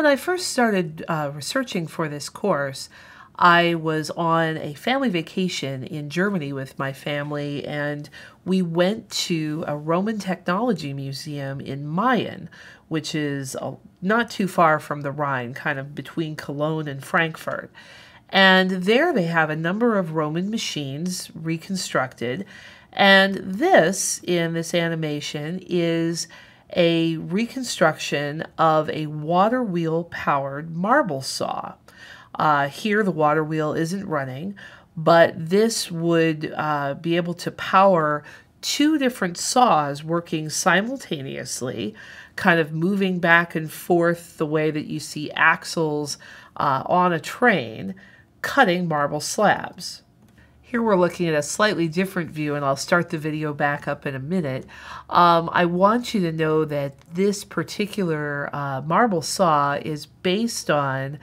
When I first started uh, researching for this course, I was on a family vacation in Germany with my family, and we went to a Roman technology museum in Mayen, which is not too far from the Rhine, kind of between Cologne and Frankfurt. And there they have a number of Roman machines reconstructed. And this, in this animation, is a reconstruction of a water wheel powered marble saw. Uh, here, the water wheel isn't running, but this would uh, be able to power two different saws working simultaneously, kind of moving back and forth the way that you see axles uh, on a train, cutting marble slabs. Here we're looking at a slightly different view, and I'll start the video back up in a minute. Um, I want you to know that this particular uh, marble saw is based on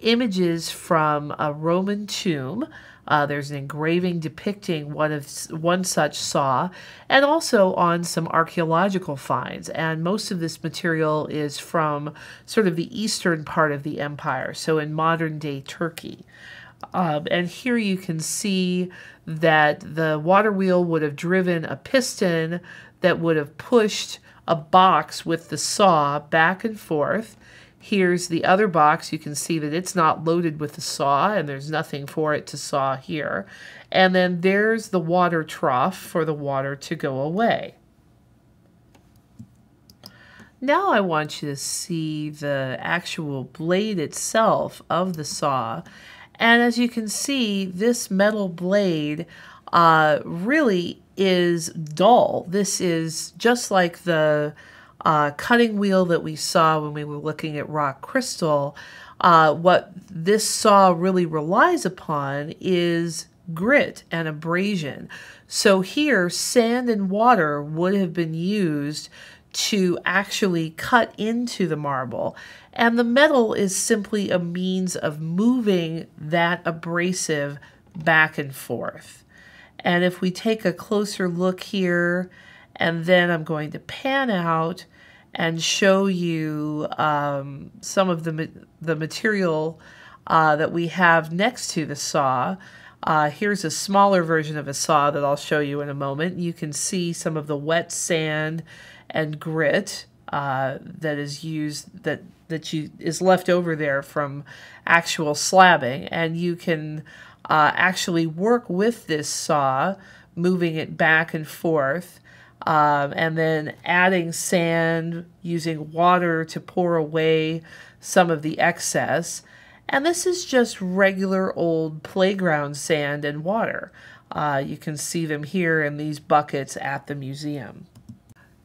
images from a Roman tomb. Uh, there's an engraving depicting one of one such saw, and also on some archaeological finds. And most of this material is from sort of the eastern part of the empire, so in modern day Turkey. Um, and here you can see that the water wheel would have driven a piston that would have pushed a box with the saw back and forth. Here's the other box. You can see that it's not loaded with the saw and there's nothing for it to saw here. And then there's the water trough for the water to go away. Now I want you to see the actual blade itself of the saw and as you can see, this metal blade uh, really is dull. This is just like the uh, cutting wheel that we saw when we were looking at rock crystal. Uh, what this saw really relies upon is grit and abrasion. So here, sand and water would have been used to actually cut into the marble. And the metal is simply a means of moving that abrasive back and forth. And if we take a closer look here, and then I'm going to pan out and show you um, some of the, the material uh, that we have next to the saw. Uh, here's a smaller version of a saw that I'll show you in a moment. You can see some of the wet sand and grit uh, that is used that that you is left over there from actual slabbing, and you can uh, actually work with this saw, moving it back and forth. Um, and then adding sand, using water to pour away some of the excess. And this is just regular old playground sand and water. Uh, you can see them here in these buckets at the museum.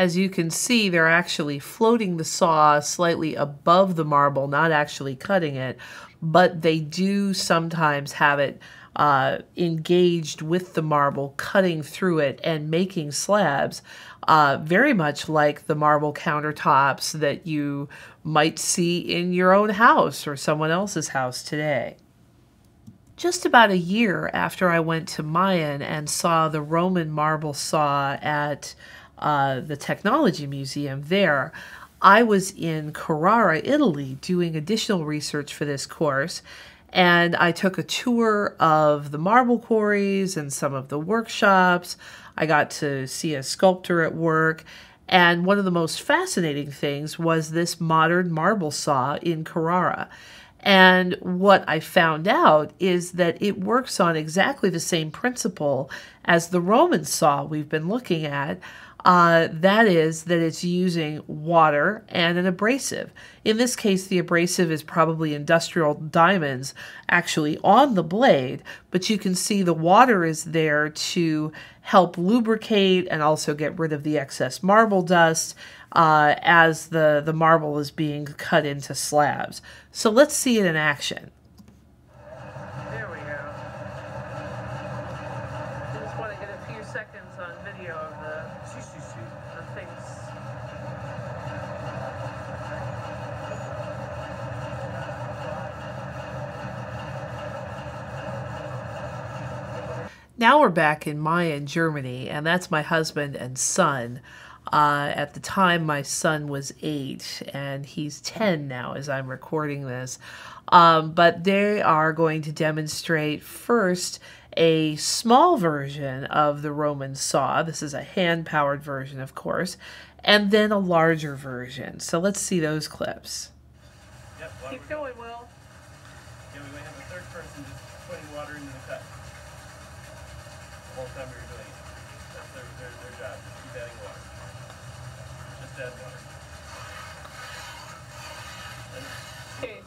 As you can see, they're actually floating the saw slightly above the marble, not actually cutting it, but they do sometimes have it uh, engaged with the marble, cutting through it and making slabs, uh, very much like the marble countertops that you might see in your own house or someone else's house today. Just about a year after I went to Mayen and saw the Roman marble saw at uh, the Technology Museum there, I was in Carrara, Italy, doing additional research for this course. And I took a tour of the marble quarries and some of the workshops. I got to see a sculptor at work. And one of the most fascinating things was this modern marble saw in Carrara. And what I found out is that it works on exactly the same principle as the Roman saw we've been looking at. Uh, that is that it's using water and an abrasive. In this case, the abrasive is probably industrial diamonds actually on the blade, but you can see the water is there to help lubricate and also get rid of the excess marble dust uh, as the, the marble is being cut into slabs. So let's see it in action. There we go. seconds on video of the, the things. Now we're back in Mayen, Germany, and that's my husband and son. Uh, at the time, my son was eight, and he's 10 now as I'm recording this. Um, but they are going to demonstrate first a small version of the Roman saw. This is a hand powered version, of course, and then a larger version. So let's see those clips. Yep, Keep going, Will. Yeah, we might have a third person just putting water into the cut the whole time we were doing it. That's their, their, their job, keep adding water. Just add water. Okay.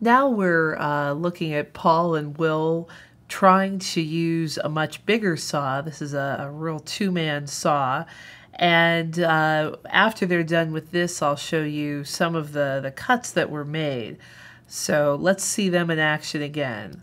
Now we're uh, looking at Paul and Will trying to use a much bigger saw. This is a, a real two man saw. And uh, after they're done with this, I'll show you some of the, the cuts that were made. So let's see them in action again.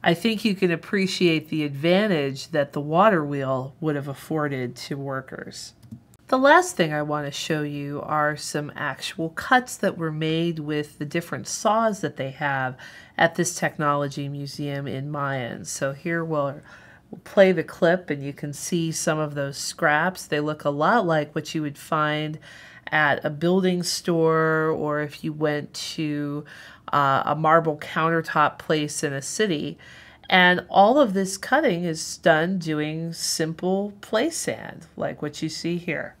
I think you can appreciate the advantage that the water wheel would have afforded to workers. The last thing I want to show you are some actual cuts that were made with the different saws that they have at this technology museum in Mayen. So here we'll, we'll play the clip and you can see some of those scraps. They look a lot like what you would find at a building store or if you went to uh, a marble countertop place in a city. And all of this cutting is done doing simple play sand, like what you see here.